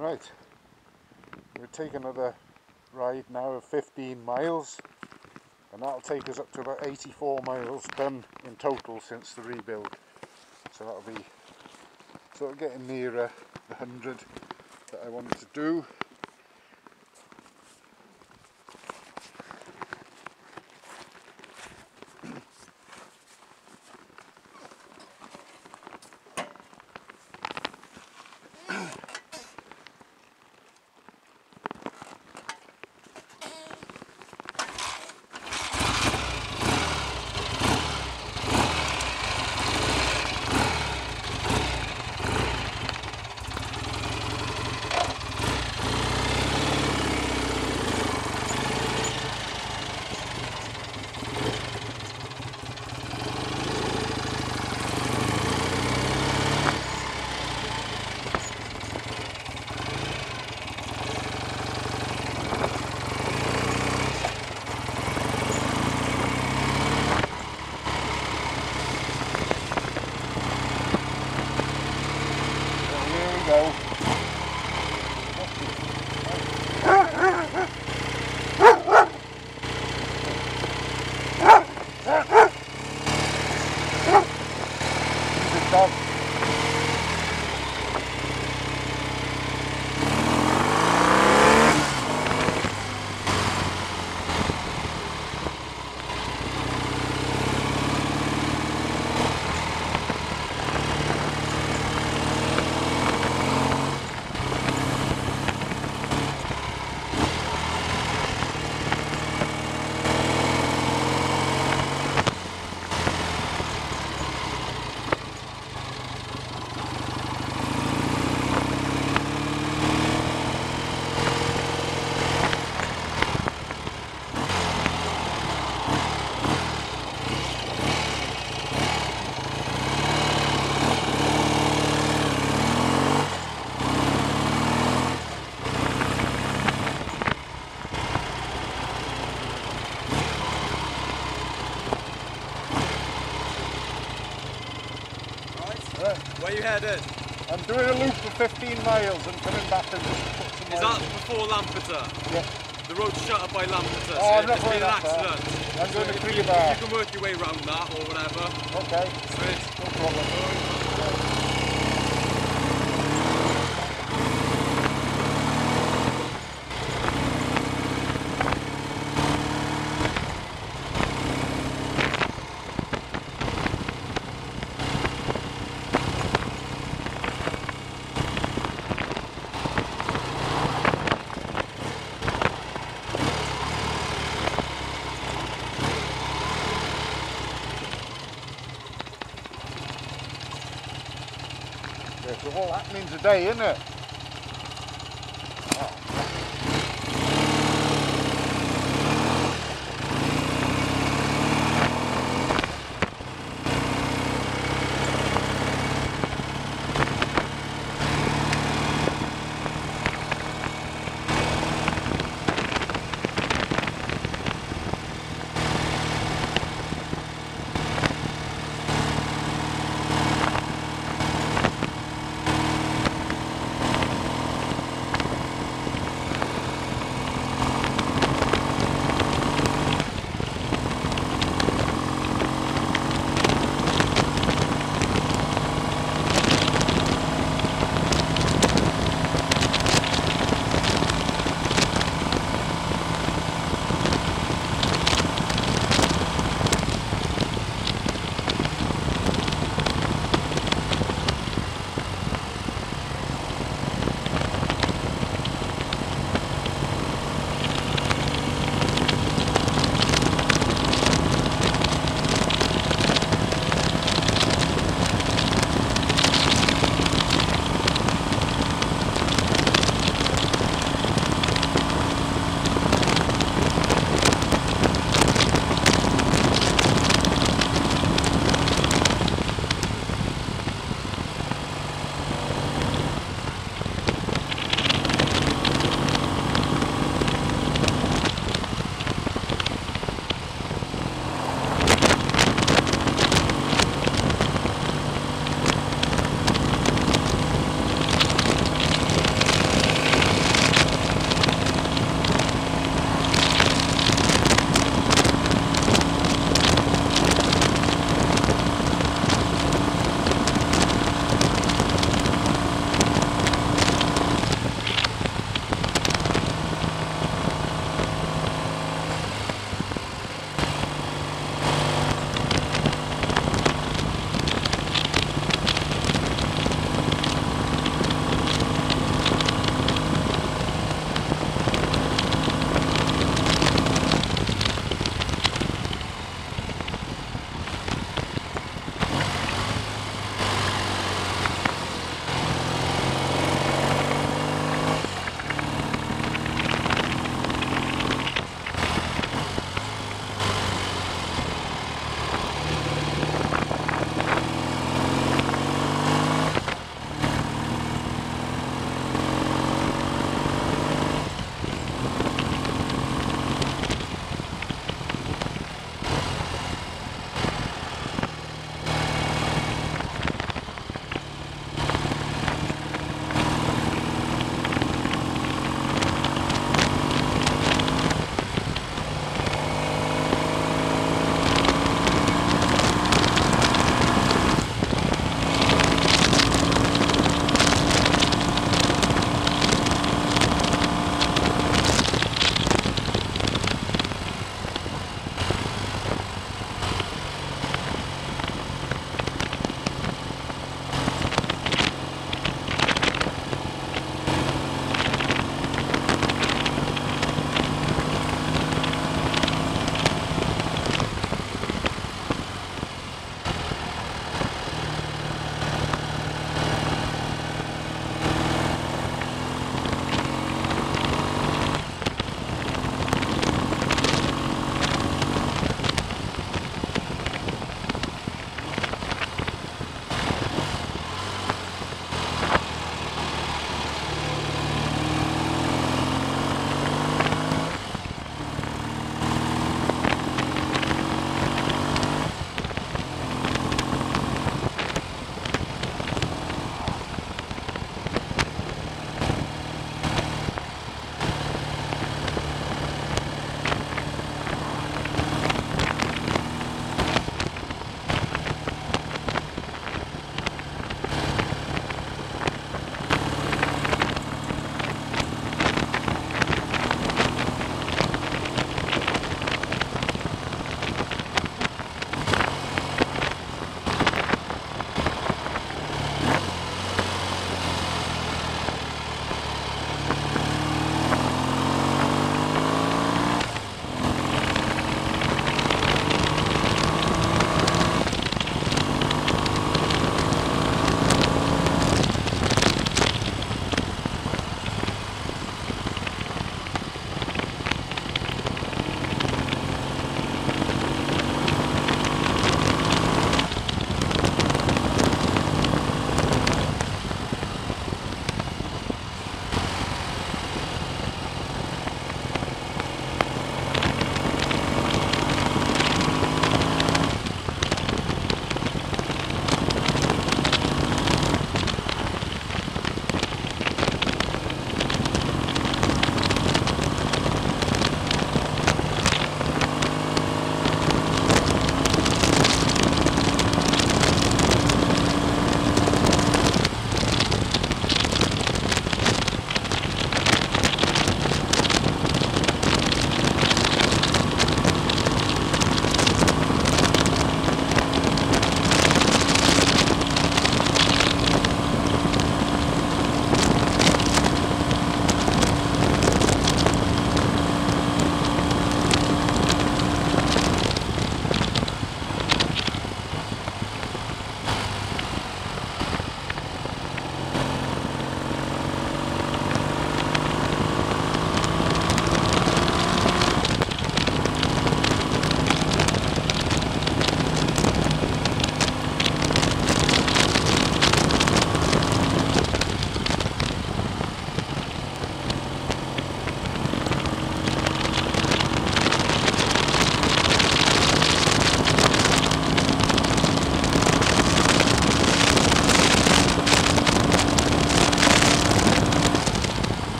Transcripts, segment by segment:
Right, we'll take another ride now of 15 miles and that'll take us up to about 84 miles done in total since the rebuild. So that'll be sort of getting nearer the 100 that I wanted to do. You headed? I'm doing a loop for 15 miles and coming back and just put some Is that before Lampeter? Yeah. The road's shut up by Lampeter, Oh, I'm so not there's going been an that far. accident. I'm going to you, you can work your way around that or whatever. Okay, Sweet. no problem. daí, né?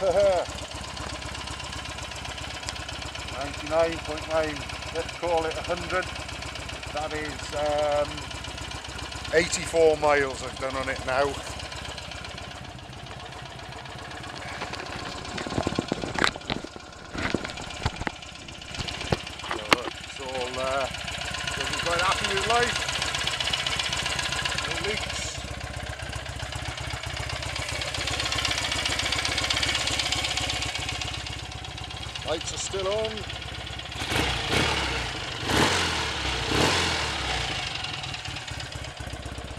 99.9, let's call it 100. That is um, 84 miles I've done on it now. So look, it's all uh, looking quite happy with life. No leaks. Lights are still on.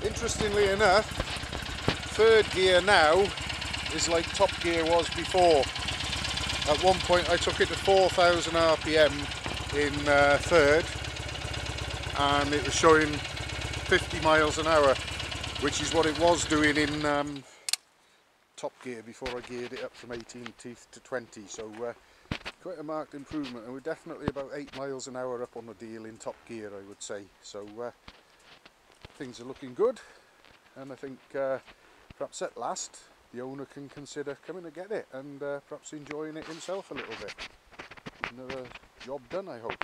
Interestingly enough, third gear now is like top gear was before. At one point I took it to 4000 RPM in uh, third and it was showing 50 miles an hour which is what it was doing in um, top gear before I geared it up from 18 teeth to 20 so uh, quite a marked improvement and we're definitely about 8 miles an hour up on the deal in top gear I would say so uh, things are looking good and I think uh, perhaps at last the owner can consider coming to get it and uh, perhaps enjoying it himself a little bit. Another job done I hope.